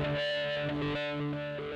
Música